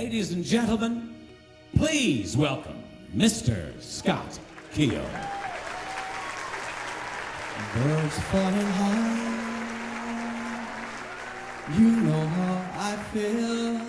Ladies and gentlemen, please welcome Mr. Scott Keo. Birds flying high, you know how I feel,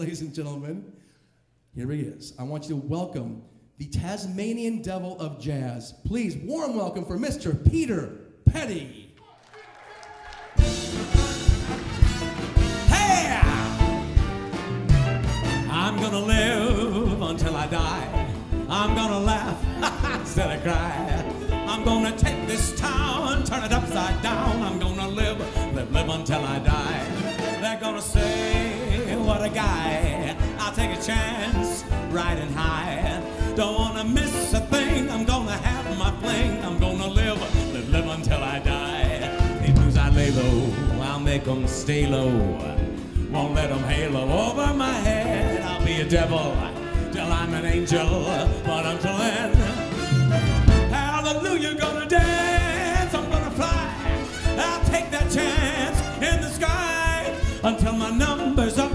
ladies and gentlemen. Here he is. I want you to welcome the Tasmanian Devil of Jazz. Please, warm welcome for Mr. Peter Petty. Hey! I'm gonna live until I die. I'm gonna laugh instead of cry. I'm gonna take this town, turn it upside down. I'm gonna live, live, live until I die. They're gonna say, a guy. I'll take a chance, riding high. Don't wanna miss a thing. I'm gonna have my fling. I'm gonna live, live, live until I die. These blues I lay low, I'll make 'em stay low. Won't let 'em halo over my head. I'll be a devil till I'm an angel. But until then, hallelujah, gonna dance. I'm gonna fly. I'll take that chance in the sky until my number's up.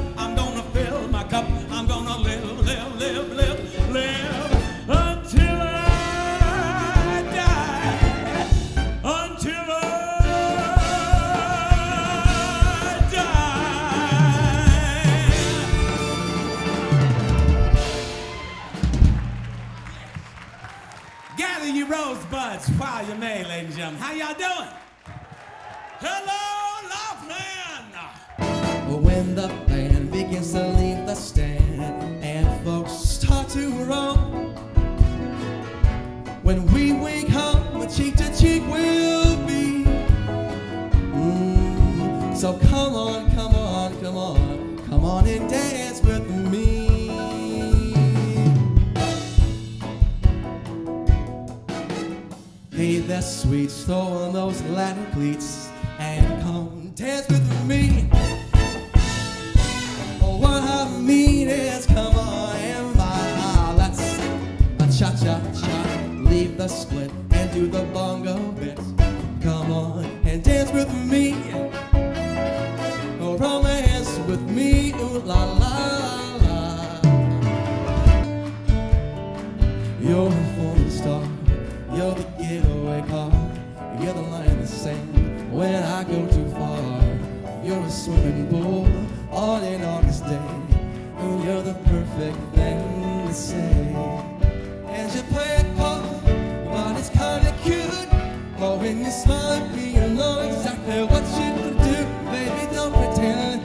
Gentlemen. How y'all doing? Hello, Laughlin! When the band begins to leave the stand and folks start to roam, when we wake up, cheek to cheek we'll be. Mm, So come on, come on, come on, come on and dance Hey, that sweet, throw on those Latin cleats and come dance with me. Oh, what I mean is, come on and my let's cha cha cha. Leave the split and do the when you smile me, you know exactly what you do. Baby, don't pretend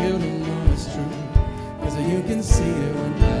you don't know it's true. Cause you can see it when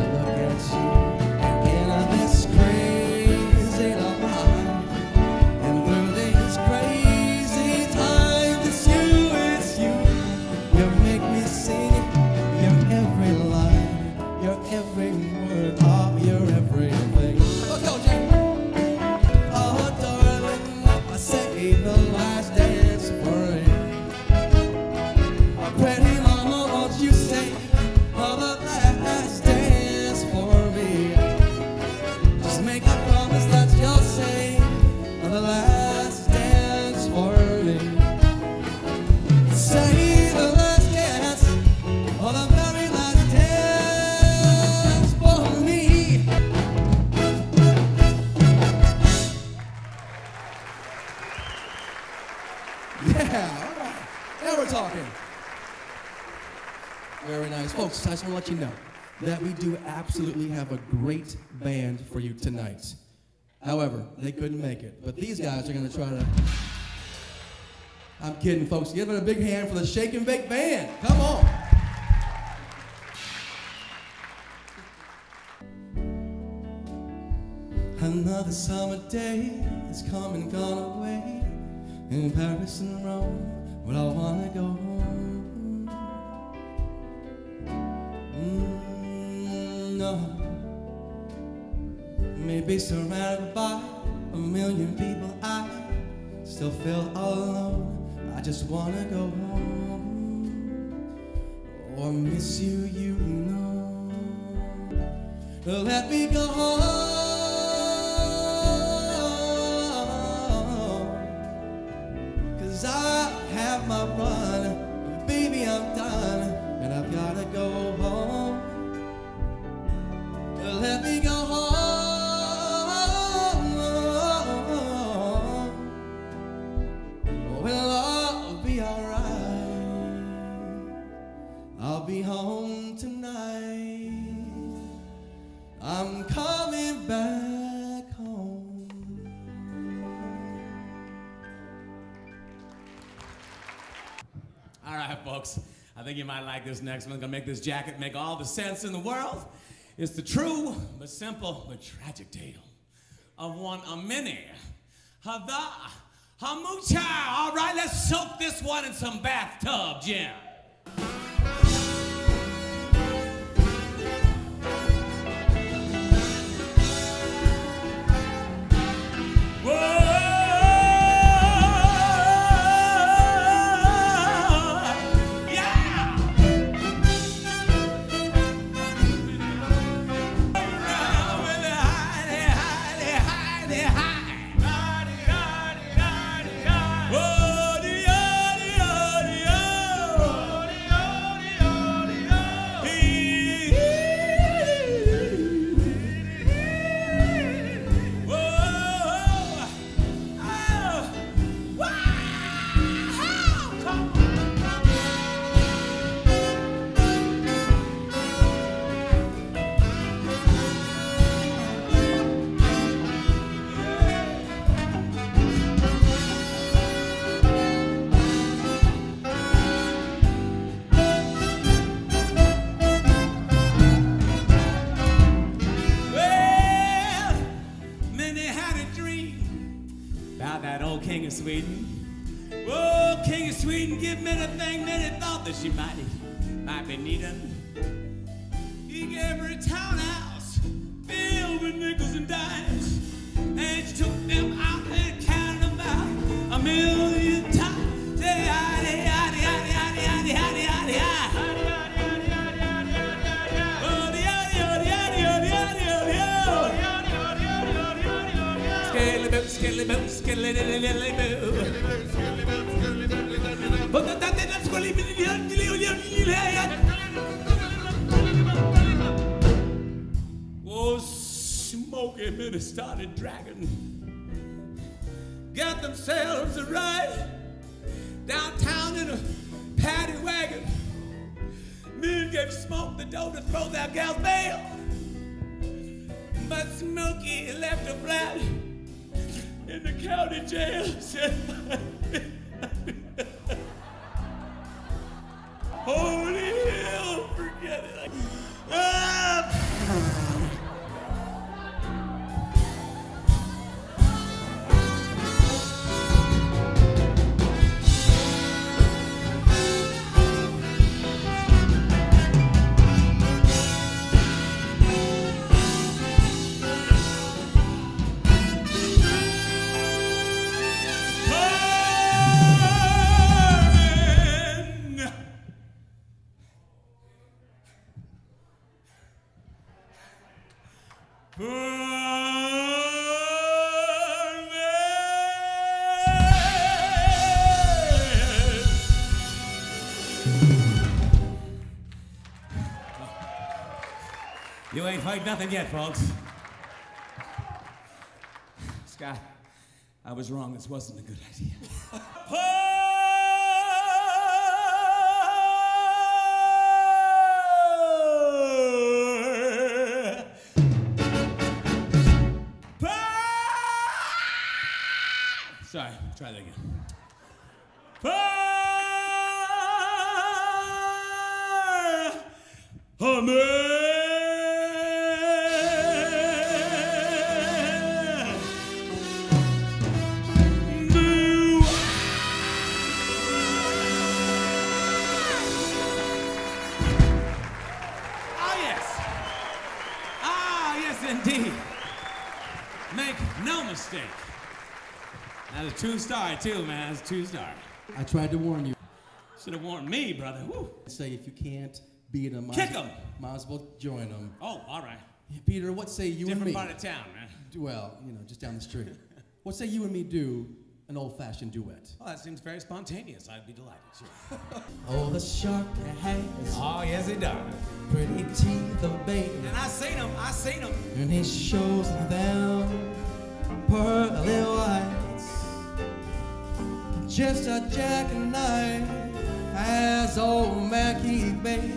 to let you know that we do absolutely have a great band for you tonight. However, they couldn't make it. But these guys are going to try to. I'm kidding, folks. Give it a big hand for the Shake and Bake Band. Come on. Another summer day has come and gone away. In Paris and Rome, but I wanna go home. Maybe surrounded by a million people, I still feel all alone. I just wanna go home oh, or miss you, you know. Let me go home. I'll be home tonight. I'm coming back home. All right, folks. I think you might like this next one. I'm gonna make this jacket make all the sense in the world. It's the true but simple but tragic tale of one a mini. Hada Hamucha. All right, let's soak this one in some bathtub gin. King of Sweden. Oh, king of Sweden, give many thing many thought that she might, might be needing. He gave her a townhouse filled with nickels and dimes, Oh, Smoky Minnie started dragging. Got themselves a ride downtown in a paddy wagon. Men gave Smoke the dough to throw that gal's bail. But Smokey left her flat in the county jail. Heard nothing yet, folks. Scott, I was wrong. This wasn't a good idea. Sorry, try that again. Ah, That's a true star, too, man. That's a true star. I tried to warn you. Should have warned me, brother. Woo. Say if you can't beat them, Kick 'em. Might as well join them. Oh, all right. Peter, what say you Different and me? Different part of town, man. Well, you know, just down the street. what say you and me do an old-fashioned duet? Oh, that seems very spontaneous. I'd be delighted. Sure. Oh, the shark has Oh, yes, it does. pretty teeth, of bait. And I seen him. I seen him. and he shows them pearly whites. Just a jackknife as old Mackie, baby,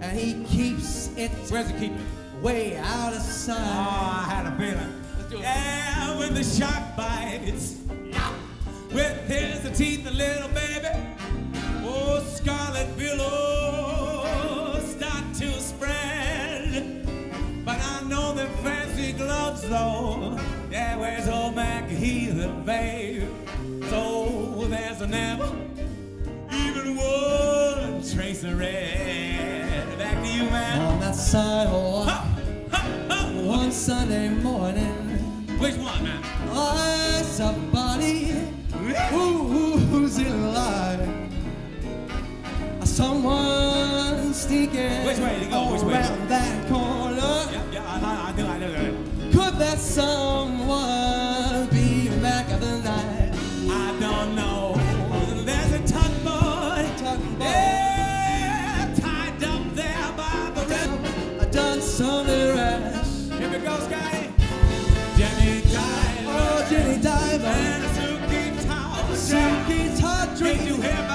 and he keeps it Where's the keeper? way out of sight. Oh. I had a feeling. Let's do it. Yeah, when the shark bites, with his teeth, a little baby, oh, scarlet billows start to spread. But I know them fancy gloves, though. Yeah, where's old Mac? He's the babe. So there's never even one trace of red. Back to you, man. On that sidewalk Ha, ha, ha. one Sunday morning. Which one, man? I somebody who's in line. Someone sneaking Which way to go? Which way? around that corner. Yeah, yeah, I, I, I do, I do. Could that someone Suki's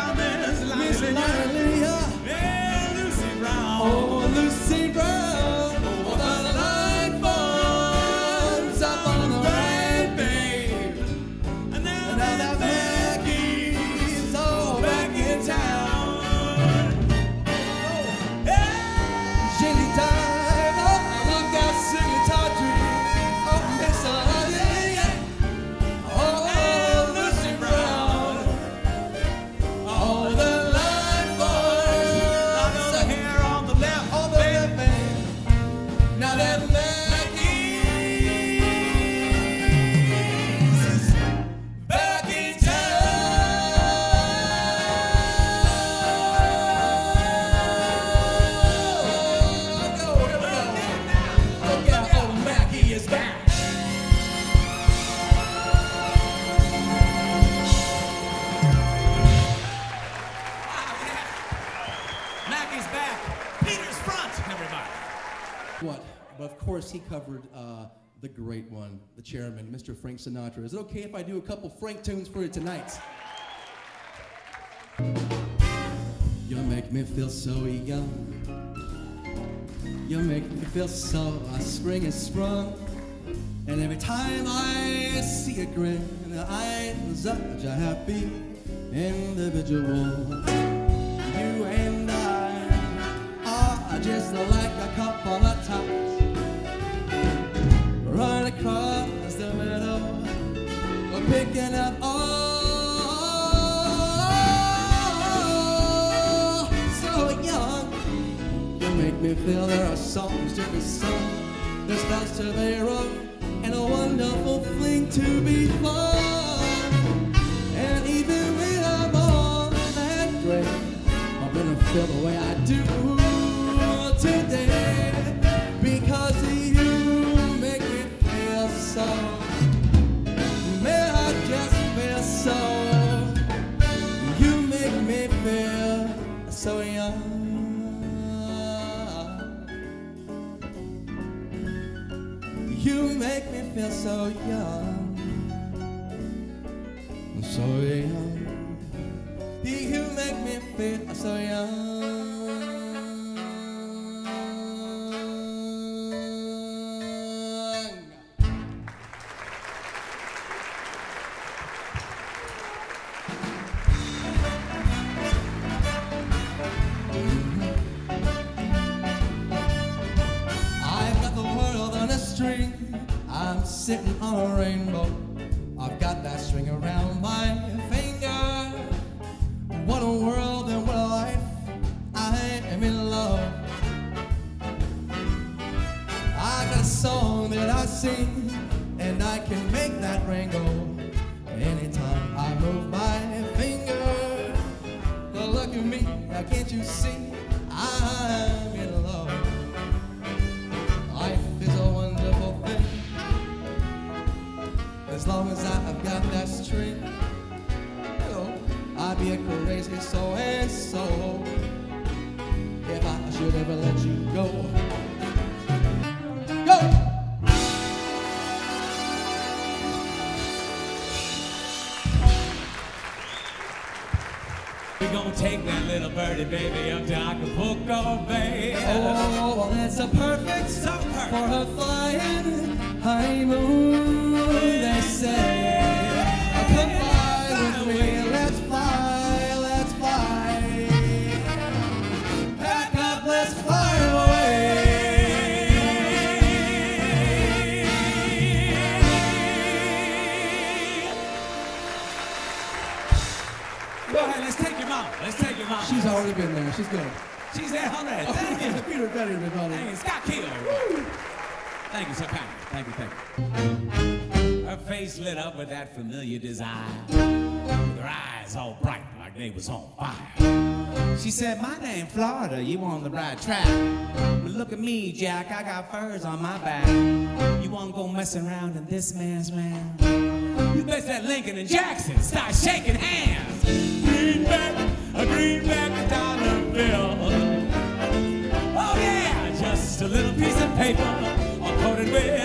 the great one, the chairman, Mr. Frank Sinatra. Is it okay if I do a couple Frank tunes for you tonight? You make me feel so young. You make me feel so uh, spring is sprung. And every time I see a grin, I'm such a happy individual. You and I are just like a couple of tots You feel there are songs to be sung, there's dance to be rung, and a wonderful thing to be fun. And even when I'm on that train, I'm gonna feel the way I do feel so young. I'm so young. You make me feel so young. take that little birdie baby up to Acapulco Bay. Oh, well, that's a perfect summer for her flying honeymoon, they say. go. She said, all right, thank you. Peter Petty, everybody. Thank you, Scott Keo. Thank you so kindly. Thank you, thank you. Her face lit up with that familiar desire. With her eyes all bright like they was on fire. She said, my name Florida, you on the right track. But look at me, Jack, I got furs on my back. You won't go messing around in this man's land. You best that Lincoln and Jackson start shaking hands. Greenback, a greenback. paper or coated with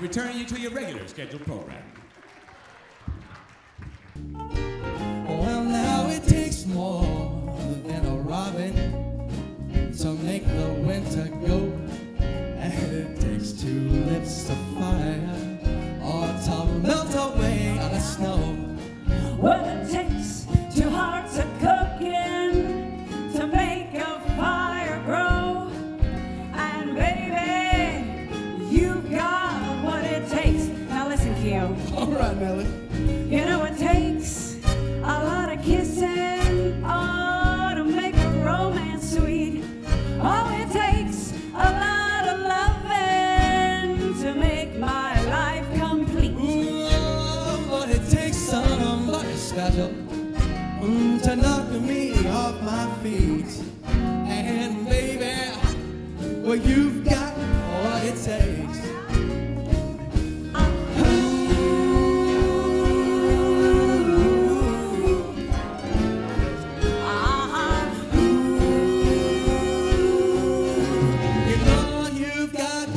we return you to your regular scheduled program.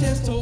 just told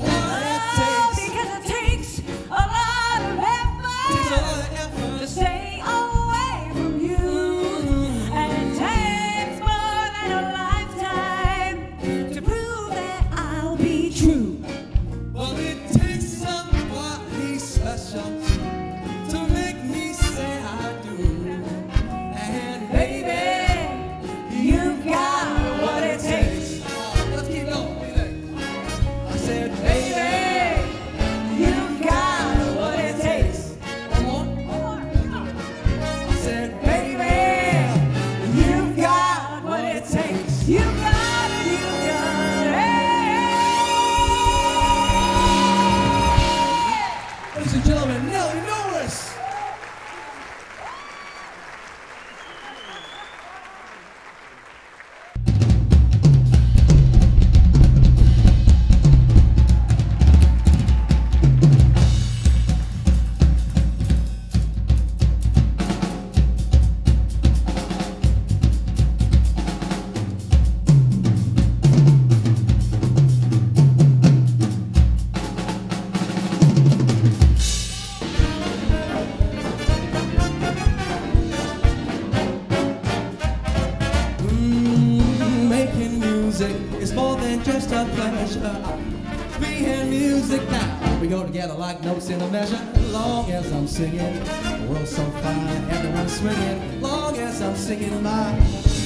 Long as I'm singing, the world's so fine, everyone's swinging. Long as I'm singing my,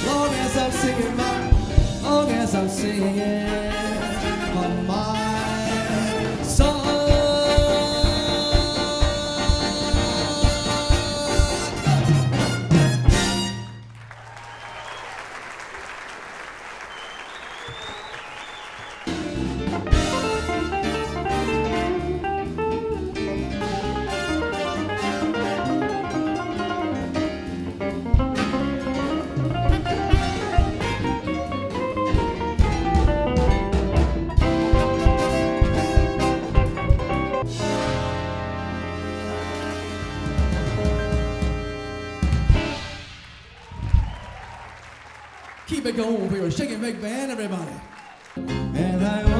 long as I'm singing my, long as I'm singing. My Keep it going for your shaking big band, everybody. And I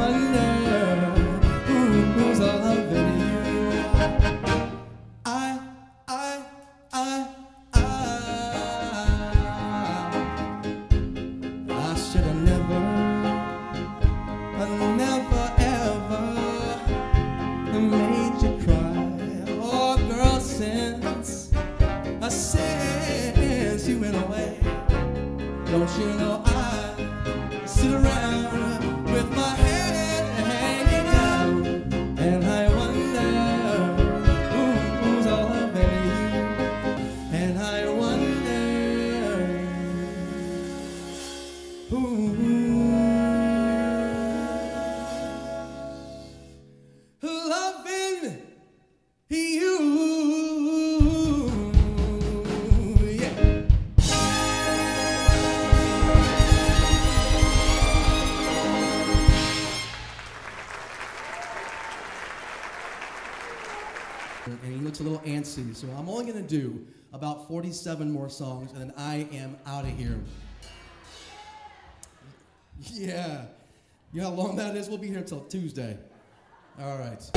so I'm only going to do about 47 more songs, and then I am out of here. Yeah. You know how long that is? We'll be here until Tuesday. All right.